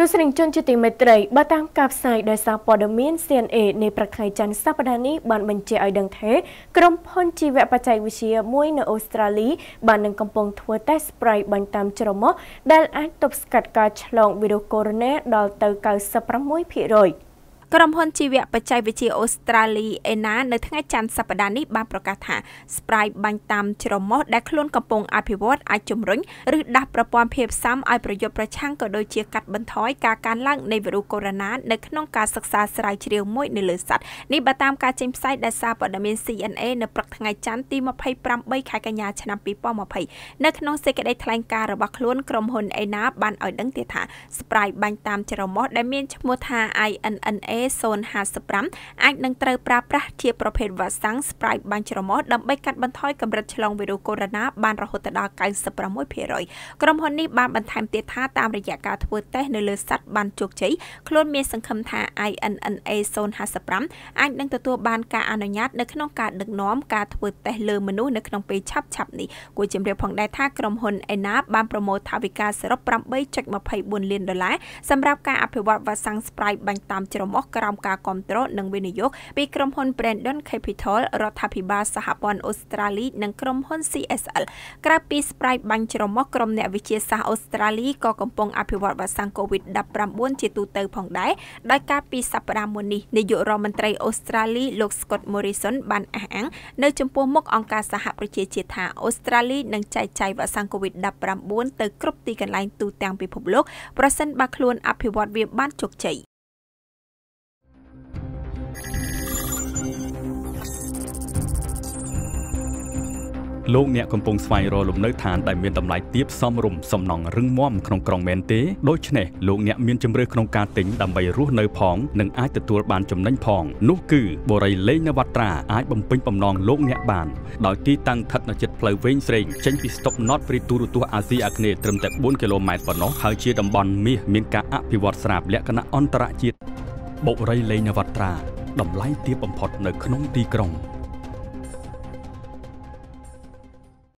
ទស្សនិកជនជាទីមេត្រីបើតាមការផ្សាយដោយសារព័ត៌មាន CNA នៃប្រខែច័ន្ទសប្តាហ៍នេះបានបញ្ជាក់ឲ្យដឹងថាក្រុមហ៊ុនជីវៈបច្ចេកវិទ្យាមួយនៅអូស្ត្រាលីបាននឹងកំពុងធ្វើតេស្ត spray បាញ់តាមច្រមុះដែលអាចទប់ស្កាត់ការឆ្លងវីរុសកូវីដ -19 ដល់ទៅ96%។ ក្រុមហ៊ុនជីវៈបច្ចេកវិទ្យាអូស្ត្រាលីអេណានៅថ្ងៃច័ន្ទសប្តាហ៍នេះបានប្រកាសថា Sprite បាញ់តាមច្រមុះដែលខ្លួនកំពុងអភិវឌ្ឍអាចជំរុញឬដាស់ប្រព័ន្ធភាពស៊ាំឲ្យប្រយុទ្ធប្រឆាំងក៏ដូចជាកាត់បន្ថយការកើនឡើងនៃវីរុសកូវីដ -19 នៅក្នុងការសិក្សាស្រាវជ្រាវមួយនៅលើសត្វនេះបើតាមការចេញផ្សាយដោយសារព័ត៌មាន CNA នៅព្រឹកថ្ងៃច័ន្ទទី28ខែកញ្ញាឆ្នាំ2020នៅក្នុងសេចក្តីថ្លែងការណ៍របស់ខ្លួនក្រុមហ៊ុនអេណាបានឲ្យដឹងទៀតថា Sprite បាញ់តាមច្រមុះដែលមានឈ្មោះថា INNA 055 អាចនឹងត្រូវប្រើប្រាស់ជាប្រភេទវ៉ាក់សាំង Sprite បាញ់ច្រមុះដើម្បីកាត់បន្ថយកម្រិតឆ្លងវីរុសកូវីដ -19 បានរហូតដល់96%ក្រុមហ៊ុននេះបានបន្ថែមទៀតថាតាមរយៈការធ្វើតេស្តនៅលើសត្វបានជោគជ័យខ្លួនមានសង្ឃឹមថា INNA 055អាចនឹងទទួលបានការអនុញ្ញាតនៅក្នុងការដឹកនាំការធ្វើតេស្តលើមនុស្សនៅក្នុងពេលឆាប់ឆាប់នេះគួរជំរាបផងដែរថាក្រុមហ៊ុន Ena បានប្រមូលថវិកាសរុប8.24លានដុល្លារសម្រាប់ការអភិវឌ្ឍវ៉ាក់សាំង Sprite បាញ់តាមច្រមុះក្រោមការគ្រប់គ្រងនិងវិនិយោគពីក្រុមហ៊ុន Brandon Capital រដ្ឋាភិបាលសហព័ន្ធអូស្ត្រាលី និងក្រុមហ៊ុន CSL ក្រៅពី Sprite បាញ់ច្រមុះក្រុមអ្នកវិទ្យាសាស្ត្រអូស្ត្រាលីក៏កំពុងអភិវឌ្ឍវ៉ាក់សាំង COVID-19 ជាទូទៅផងដែរដោយការពីសប្តាហ៍មុននេះនាយករដ្ឋមន្ត្រីអូស្ត្រាលីលោក Scott Morrison បានអះអាងនៅចំពោះមុខអង្គការសហប្រជាជាតិថាអូស្ត្រាលីនឹងចែកចាយវ៉ាក់សាំង COVID-19 ទៅគ្រប់ទីកន្លែងទូទាំងពិភពលោកប្រសិនបើខ្លួនអភិវឌ្ឍវាបានជោគជ័យ លោកអ្នកកំពុងស្វែងរកលំនៅឋានដែលមានតម្លៃទាបសមរម្យសំណង់រឹងមាំក្នុងក្រុងមែនទេដូច្នេះលោកអ្នកមានជំរឿក្នុងការទិញដើម្បីរស់នៅផងនិងអាចទទួលបានចំណេញផងនោះគឺបូរីលេងនវត្រាអាចបំពេញបំណងលោកអ្នកបានដោយទីតាំងស្ថិតនៅជិតផ្លូវវែងស្រេងចេញពីស្តុកណតព្រីទូរទស្សន៍អាស៊ីអាគ្នេយ៍ត្រឹមតែ4គីឡូម៉ែត្រប៉ុណ្ណោះហើយជាតំបន់មាសមានការអភិវឌ្ឍស្រាប់លក្ខណៈអន្តរជាតិបុរីលេងនវត្រាតម្លៃទាបបំផុតនៅក្នុងទីក្រុង